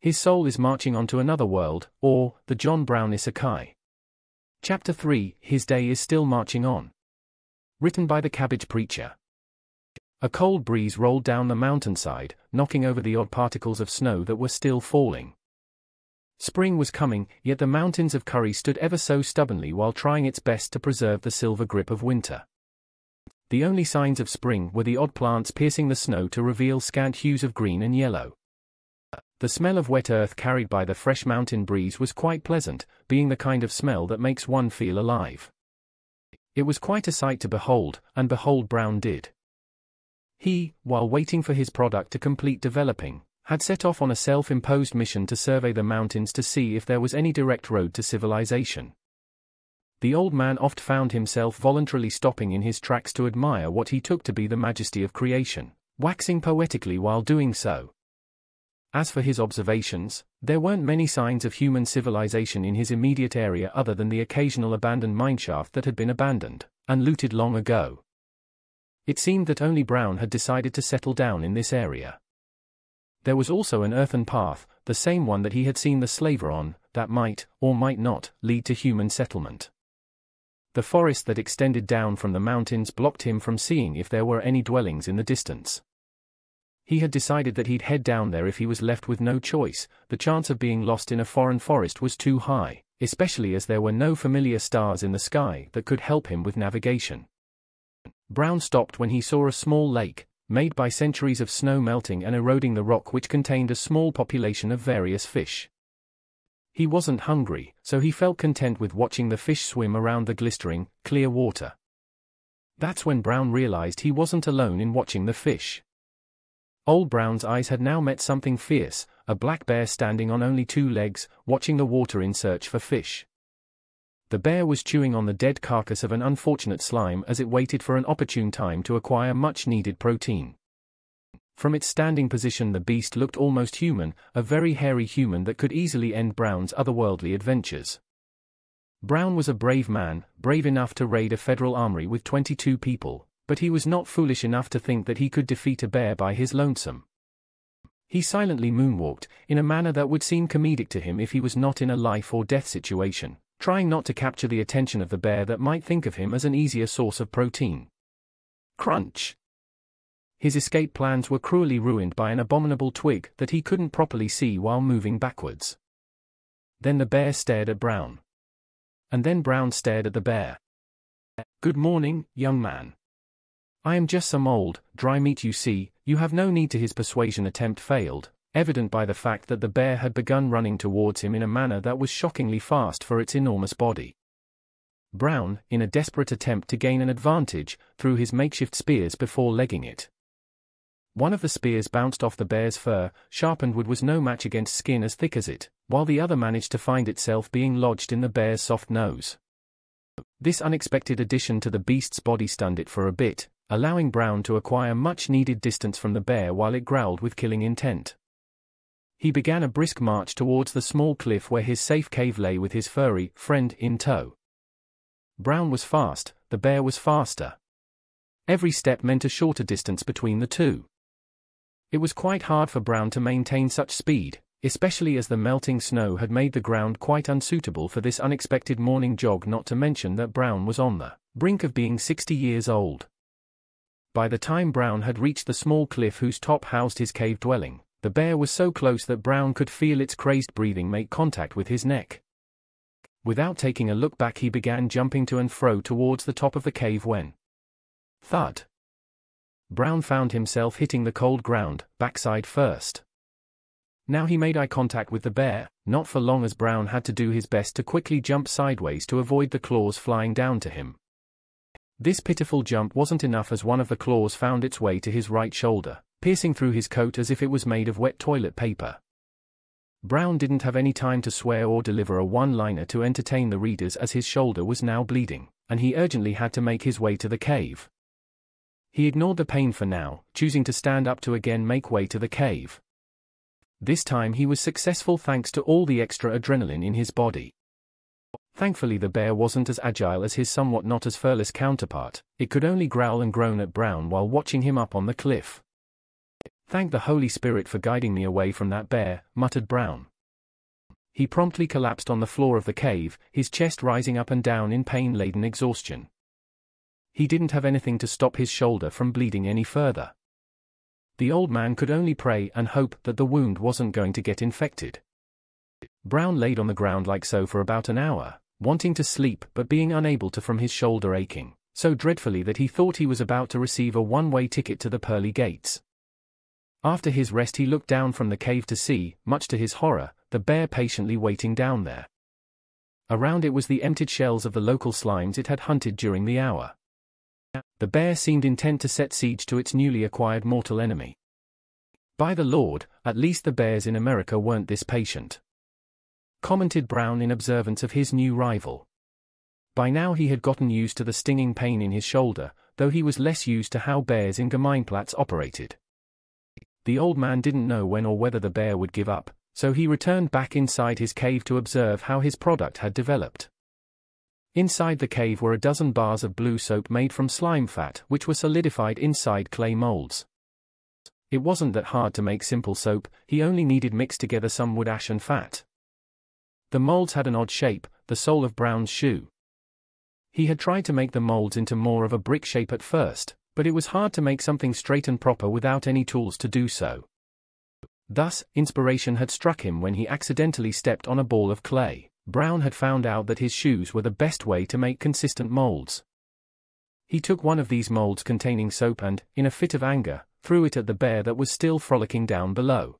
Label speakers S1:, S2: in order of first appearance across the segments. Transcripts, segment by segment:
S1: His soul is marching on to another world, or, the John Brown Isekai. Chapter 3 His Day is Still Marching On. Written by the Cabbage Preacher. A cold breeze rolled down the mountainside, knocking over the odd particles of snow that were still falling. Spring was coming, yet the mountains of Curry stood ever so stubbornly while trying its best to preserve the silver grip of winter. The only signs of spring were the odd plants piercing the snow to reveal scant hues of green and yellow. The smell of wet earth carried by the fresh mountain breeze was quite pleasant, being the kind of smell that makes one feel alive. It was quite a sight to behold, and behold Brown did. He, while waiting for his product to complete developing, had set off on a self-imposed mission to survey the mountains to see if there was any direct road to civilization. The old man oft found himself voluntarily stopping in his tracks to admire what he took to be the majesty of creation, waxing poetically while doing so. As for his observations, there weren't many signs of human civilization in his immediate area other than the occasional abandoned mineshaft that had been abandoned and looted long ago. It seemed that only Brown had decided to settle down in this area. There was also an earthen path, the same one that he had seen the slaver on, that might, or might not, lead to human settlement. The forest that extended down from the mountains blocked him from seeing if there were any dwellings in the distance. He had decided that he'd head down there if he was left with no choice, the chance of being lost in a foreign forest was too high, especially as there were no familiar stars in the sky that could help him with navigation. Brown stopped when he saw a small lake, made by centuries of snow melting and eroding the rock which contained a small population of various fish. He wasn't hungry, so he felt content with watching the fish swim around the glistering, clear water. That's when Brown realized he wasn't alone in watching the fish. Old Brown's eyes had now met something fierce, a black bear standing on only two legs, watching the water in search for fish. The bear was chewing on the dead carcass of an unfortunate slime as it waited for an opportune time to acquire much-needed protein. From its standing position the beast looked almost human, a very hairy human that could easily end Brown's otherworldly adventures. Brown was a brave man, brave enough to raid a federal armory with 22 people, but he was not foolish enough to think that he could defeat a bear by his lonesome. He silently moonwalked, in a manner that would seem comedic to him if he was not in a life or death situation, trying not to capture the attention of the bear that might think of him as an easier source of protein. Crunch! His escape plans were cruelly ruined by an abominable twig that he couldn't properly see while moving backwards. Then the bear stared at Brown. And then Brown stared at the bear. Good morning, young man. I am just some old, dry meat you see, you have no need to his persuasion attempt failed, evident by the fact that the bear had begun running towards him in a manner that was shockingly fast for its enormous body. Brown, in a desperate attempt to gain an advantage, threw his makeshift spears before legging it. One of the spears bounced off the bear's fur, sharpened wood was no match against skin as thick as it, while the other managed to find itself being lodged in the bear's soft nose. This unexpected addition to the beast's body stunned it for a bit, allowing Brown to acquire much needed distance from the bear while it growled with killing intent. He began a brisk march towards the small cliff where his safe cave lay with his furry friend in tow. Brown was fast, the bear was faster. Every step meant a shorter distance between the two. It was quite hard for Brown to maintain such speed, especially as the melting snow had made the ground quite unsuitable for this unexpected morning jog not to mention that Brown was on the brink of being 60 years old. By the time Brown had reached the small cliff whose top housed his cave dwelling, the bear was so close that Brown could feel its crazed breathing make contact with his neck. Without taking a look back he began jumping to and fro towards the top of the cave when... Thud! Brown found himself hitting the cold ground, backside first. Now he made eye contact with the bear, not for long as Brown had to do his best to quickly jump sideways to avoid the claws flying down to him. This pitiful jump wasn't enough as one of the claws found its way to his right shoulder piercing through his coat as if it was made of wet toilet paper. Brown didn't have any time to swear or deliver a one-liner to entertain the readers as his shoulder was now bleeding, and he urgently had to make his way to the cave. He ignored the pain for now, choosing to stand up to again make way to the cave. This time he was successful thanks to all the extra adrenaline in his body. Thankfully the bear wasn't as agile as his somewhat not as furless counterpart, it could only growl and groan at Brown while watching him up on the cliff. Thank the Holy Spirit for guiding me away from that bear, muttered Brown. He promptly collapsed on the floor of the cave, his chest rising up and down in pain-laden exhaustion. He didn't have anything to stop his shoulder from bleeding any further. The old man could only pray and hope that the wound wasn't going to get infected. Brown laid on the ground like so for about an hour, wanting to sleep but being unable to from his shoulder aching, so dreadfully that he thought he was about to receive a one-way ticket to the pearly gates. After his rest he looked down from the cave to see, much to his horror, the bear patiently waiting down there. Around it was the emptied shells of the local slimes it had hunted during the hour. The bear seemed intent to set siege to its newly acquired mortal enemy. By the Lord, at least the bears in America weren't this patient. Commented Brown in observance of his new rival. By now he had gotten used to the stinging pain in his shoulder, though he was less used to how bears in Gemeinplatz operated. The old man didn't know when or whether the bear would give up, so he returned back inside his cave to observe how his product had developed. Inside the cave were a dozen bars of blue soap made from slime fat which were solidified inside clay molds. It wasn't that hard to make simple soap, he only needed mixed together some wood ash and fat. The molds had an odd shape, the sole of Brown's shoe. He had tried to make the molds into more of a brick shape at first, but it was hard to make something straight and proper without any tools to do so. Thus, inspiration had struck him when he accidentally stepped on a ball of clay. Brown had found out that his shoes were the best way to make consistent molds. He took one of these molds containing soap and, in a fit of anger, threw it at the bear that was still frolicking down below.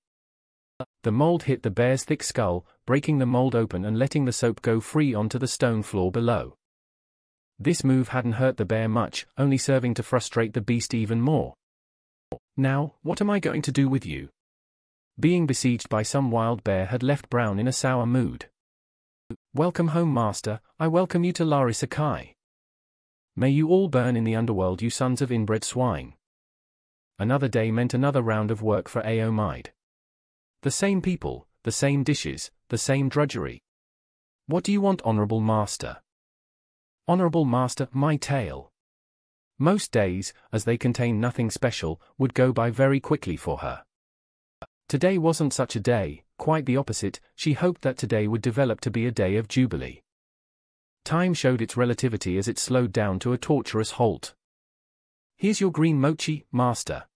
S1: The mold hit the bear's thick skull, breaking the mold open and letting the soap go free onto the stone floor below. This move hadn't hurt the bear much, only serving to frustrate the beast even more. Now, what am I going to do with you? Being besieged by some wild bear had left Brown in a sour mood. Welcome home, master, I welcome you to Larissa Kai. May you all burn in the underworld, you sons of inbred swine. Another day meant another round of work for Aomide. The same people, the same dishes, the same drudgery. What do you want, honorable master? Honorable Master, my tale. Most days, as they contain nothing special, would go by very quickly for her. Today wasn't such a day, quite the opposite, she hoped that today would develop to be a day of jubilee. Time showed its relativity as it slowed down to a torturous halt. Here's your green mochi, master.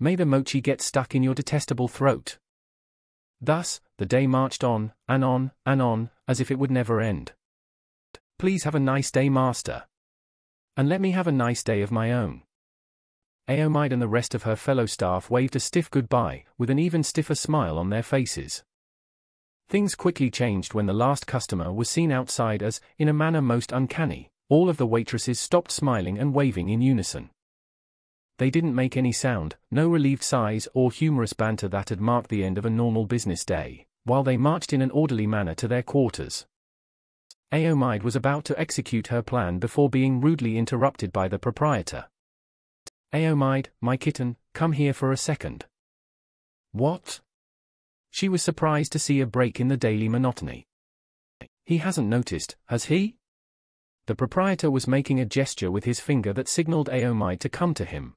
S1: May the mochi get stuck in your detestable throat. Thus, the day marched on, and on, and on, as if it would never end. Please have a nice day, Master. And let me have a nice day of my own. Aomide and the rest of her fellow staff waved a stiff goodbye, with an even stiffer smile on their faces. Things quickly changed when the last customer was seen outside as, in a manner most uncanny, all of the waitresses stopped smiling and waving in unison. They didn't make any sound, no relieved sighs or humorous banter that had marked the end of a normal business day, while they marched in an orderly manner to their quarters. Aomide was about to execute her plan before being rudely interrupted by the proprietor. Aomide, my kitten, come here for a second. What? She was surprised to see a break in the daily monotony. He hasn't noticed, has he? The proprietor was making a gesture with his finger that signaled Aomide to come to him.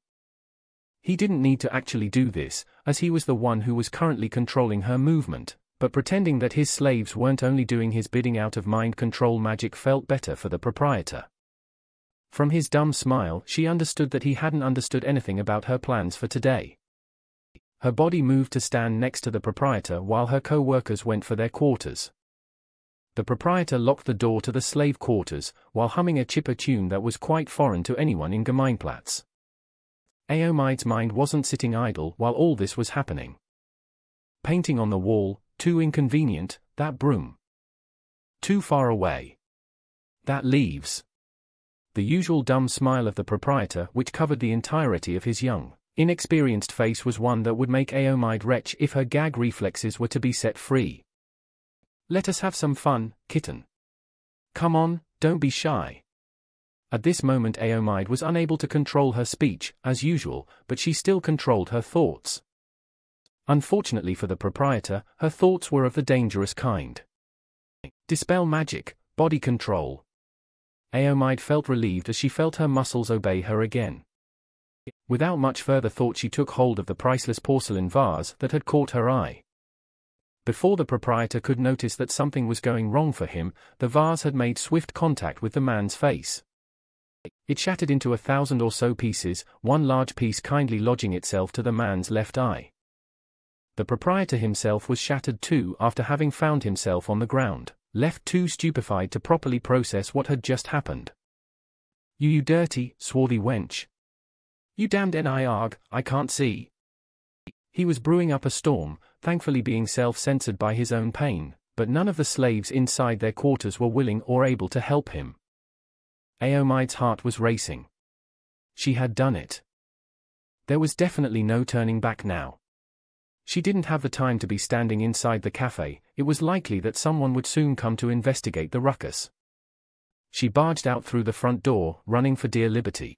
S1: He didn't need to actually do this, as he was the one who was currently controlling her movement but pretending that his slaves weren't only doing his bidding out of mind control magic felt better for the proprietor. From his dumb smile, she understood that he hadn't understood anything about her plans for today. Her body moved to stand next to the proprietor while her co-workers went for their quarters. The proprietor locked the door to the slave quarters, while humming a chipper tune that was quite foreign to anyone in Gemeinplatz. Aomide's mind wasn't sitting idle while all this was happening. Painting on the wall, too inconvenient, that broom. Too far away. That leaves. The usual dumb smile of the proprietor which covered the entirety of his young, inexperienced face was one that would make Aomide retch if her gag reflexes were to be set free. Let us have some fun, kitten. Come on, don't be shy. At this moment Aomide was unable to control her speech, as usual, but she still controlled her thoughts. Unfortunately for the proprietor, her thoughts were of the dangerous kind. Dispel magic, body control. Aomide felt relieved as she felt her muscles obey her again. Without much further thought she took hold of the priceless porcelain vase that had caught her eye. Before the proprietor could notice that something was going wrong for him, the vase had made swift contact with the man's face. It shattered into a thousand or so pieces, one large piece kindly lodging itself to the man's left eye. The proprietor himself was shattered too after having found himself on the ground, left too stupefied to properly process what had just happened. You you dirty, swarthy wench. You damned NIARG, I can't see. He was brewing up a storm, thankfully being self-censored by his own pain, but none of the slaves inside their quarters were willing or able to help him. Aomide's heart was racing. She had done it. There was definitely no turning back now. She didn't have the time to be standing inside the cafe, it was likely that someone would soon come to investigate the ruckus. She barged out through the front door, running for dear liberty.